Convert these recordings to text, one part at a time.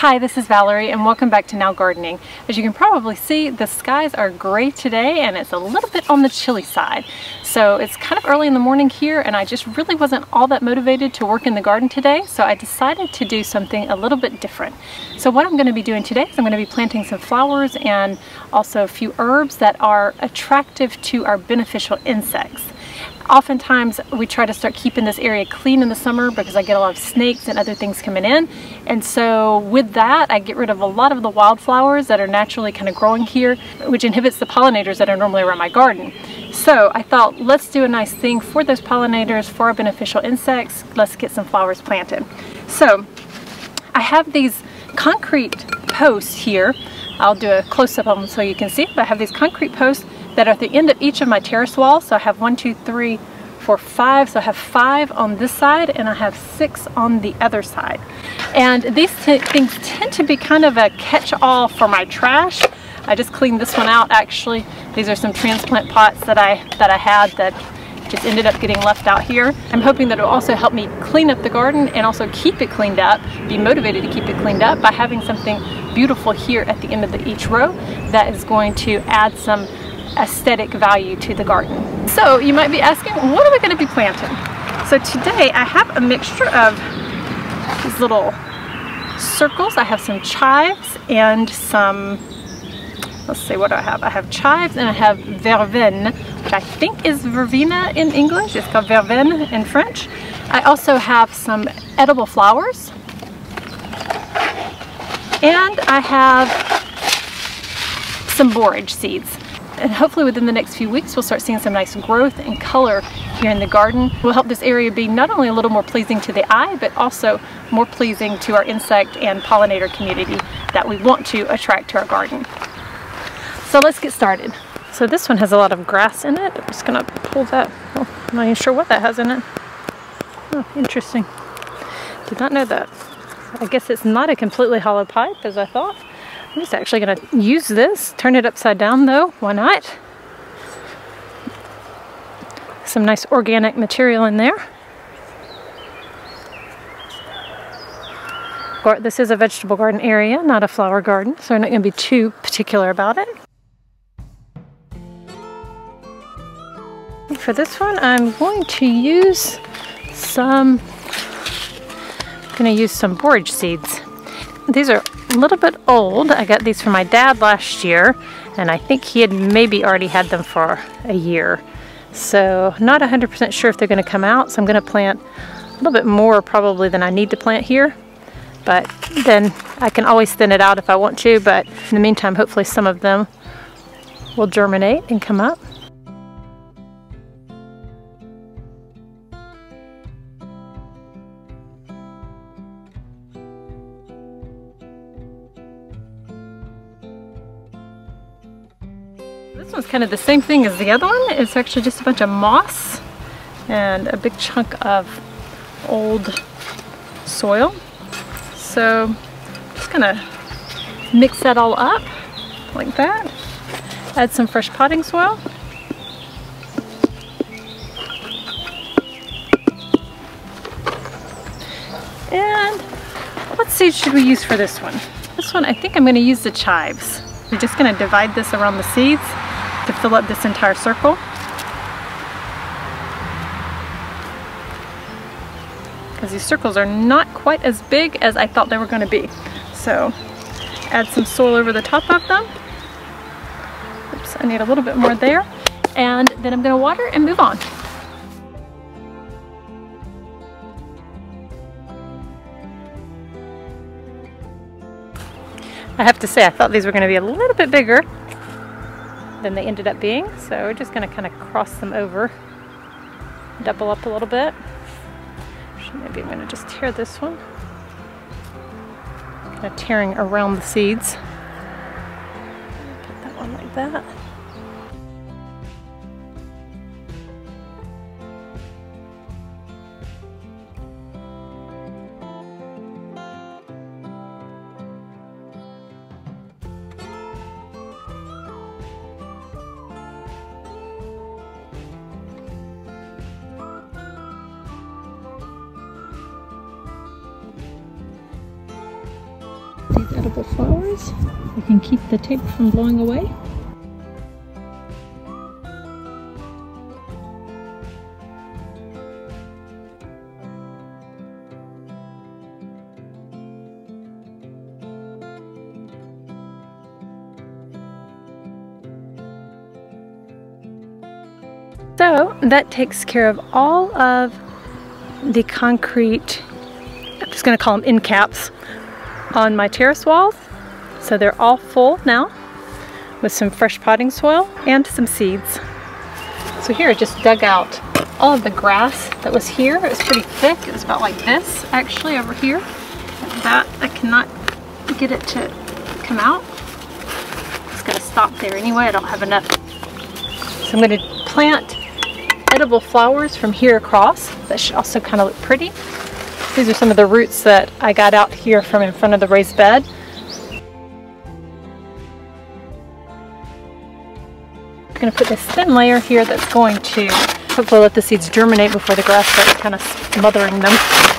Hi, this is Valerie and welcome back to Now Gardening. As you can probably see, the skies are gray today and it's a little bit on the chilly side. So it's kind of early in the morning here and I just really wasn't all that motivated to work in the garden today, so I decided to do something a little bit different. So what I'm going to be doing today is I'm going to be planting some flowers and also a few herbs that are attractive to our beneficial insects. Oftentimes we try to start keeping this area clean in the summer because I get a lot of snakes and other things coming in. And so with that, I get rid of a lot of the wildflowers that are naturally kind of growing here, which inhibits the pollinators that are normally around my garden. So I thought, let's do a nice thing for those pollinators, for our beneficial insects. Let's get some flowers planted. So I have these concrete posts here. I'll do a close-up of them so you can see. But I have these concrete posts that are at the end of each of my terrace walls. So I have one, two, three, four, five. So I have five on this side and I have six on the other side. And these things tend to be kind of a catch-all for my trash. I just cleaned this one out actually. These are some transplant pots that I, that I had that just ended up getting left out here. I'm hoping that it will also help me clean up the garden and also keep it cleaned up, be motivated to keep it cleaned up by having something beautiful here at the end of the, each row that is going to add some aesthetic value to the garden. So you might be asking, what are we going to be planting? So today I have a mixture of these little circles. I have some chives and some, let's see, what do I have? I have chives and I have verveine, which I think is verbena in English. It's called verveine in French. I also have some edible flowers. And I have some borage seeds and hopefully within the next few weeks we'll start seeing some nice growth and color here in the garden. Will help this area be not only a little more pleasing to the eye but also more pleasing to our insect and pollinator community that we want to attract to our garden. So let's get started. So this one has a lot of grass in it. I'm just gonna pull that. Well, I'm not even sure what that has in it. Oh, interesting. Did not know that. I guess it's not a completely hollow pipe as I thought. I'm just actually going to use this, turn it upside down though, why not? Some nice organic material in there. This is a vegetable garden area, not a flower garden, so I'm not going to be too particular about it. For this one, I'm going to use some, I'm going to use some borage seeds. These are a little bit old. I got these from my dad last year, and I think he had maybe already had them for a year. So not 100% sure if they're going to come out, so I'm going to plant a little bit more probably than I need to plant here. But then I can always thin it out if I want to, but in the meantime, hopefully some of them will germinate and come up. This one's kind of the same thing as the other one. It's actually just a bunch of moss and a big chunk of old soil. So just gonna mix that all up like that. Add some fresh potting soil. And what seeds should we use for this one? This one, I think I'm gonna use the chives. We're just gonna divide this around the seeds fill up this entire circle. Because these circles are not quite as big as I thought they were going to be. So add some soil over the top of them. Oops, I need a little bit more there. And then I'm going to water and move on. I have to say, I thought these were going to be a little bit bigger than they ended up being. So we're just going to kind of cross them over, double up a little bit. Maybe I'm going to just tear this one. Kind of tearing around the seeds. Put that one like that. Edible flowers. We can keep the tape from blowing away. So that takes care of all of the concrete, I'm just gonna call them end caps, on my terrace walls. So they're all full now with some fresh potting soil and some seeds. So here I just dug out all of the grass that was here. It was pretty thick. It was about like this actually over here. That I cannot get it to come out. It's gonna stop there anyway. I don't have enough. So I'm gonna plant edible flowers from here across that should also kind of look pretty. These are some of the roots that I got out here from in front of the raised bed. I'm going to put this thin layer here that's going to hopefully let the seeds germinate before the grass starts kind of smothering them.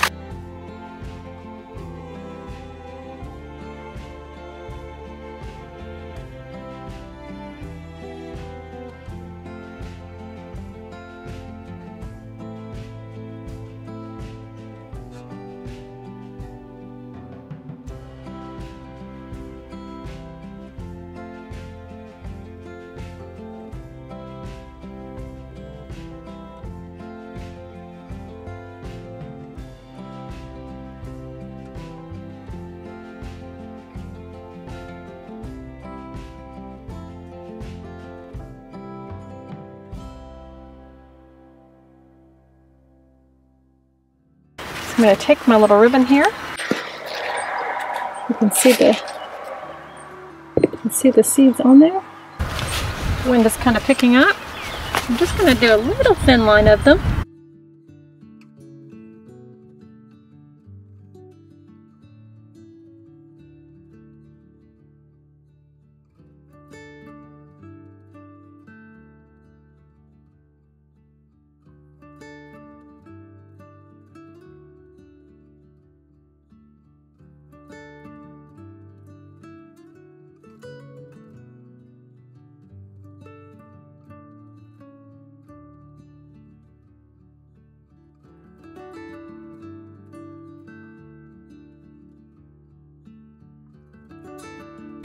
I'm going to take my little ribbon here. You can see the you can see the seeds on there. Wind is kind of picking up. I'm just going to do a little thin line of them.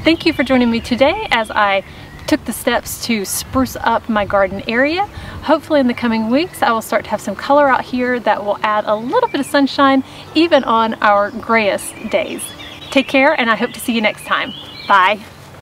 Thank you for joining me today as I took the steps to spruce up my garden area. Hopefully in the coming weeks I will start to have some color out here that will add a little bit of sunshine even on our grayest days. Take care and I hope to see you next time. Bye.